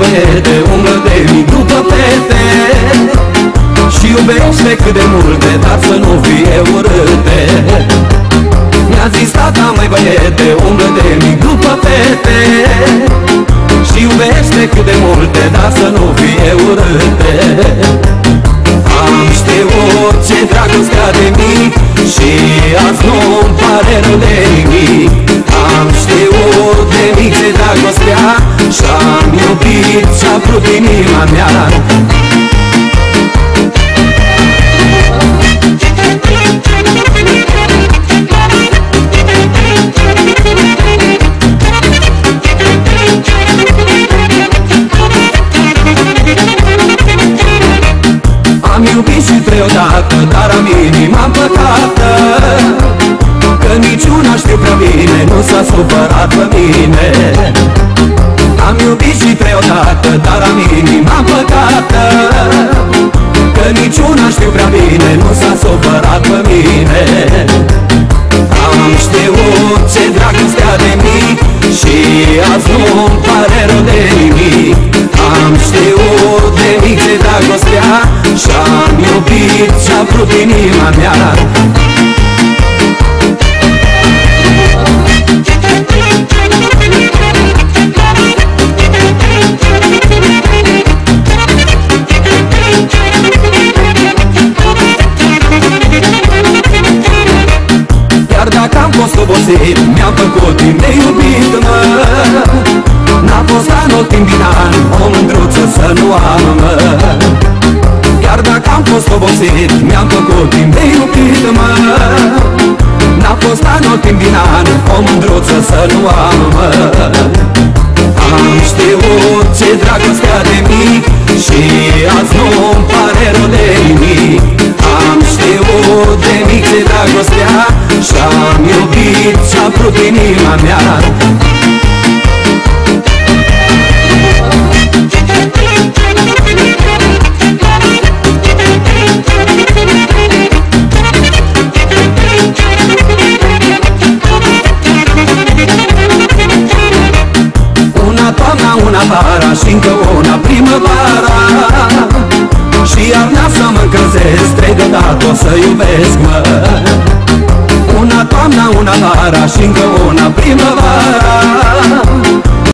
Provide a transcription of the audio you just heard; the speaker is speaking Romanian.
băiete Umblă de mic după fete Și iubește cât de multe Dar să nu fie urâte. Mi-a zis tata, mai băiete Umblă de mic după fete Și iubește cât de multe Dar să nu fie urâte. Am știut ce dragostea de mic Și azi nu-mi pare rău de dragostea Și-am iubit și-a vrut inima mea. Am iubit și trei odată, dar am inima păcată Că niciuna știu prea bine, nu s-a supărat pe mine. Am iubit și trei odată, dar am inima păcată. Că niciuna știu prea bine, nu s-a supărat pe mine. Am știut ce dragostea de mic Și azi nu-mi pare rău de nimic. Am știut de mic ce dragostea Și-am iubit și-a vrut inima mea fost obosit, mi-am făcut timp de iubit, mă. N-a fost anul timp din an, o mândruță să nu am, mă. Iar dacă am fost obosit, mi-am făcut timp de iubit, mă. N-a fost anul timp din an, o mândruță să nu am, mă. Am știut iubit și-a vrut inima mea. Una toamna, una vara și încă una primăvara. Și iarna să mă încălzesc, trei deodată o să iubesc, mă Una toamna,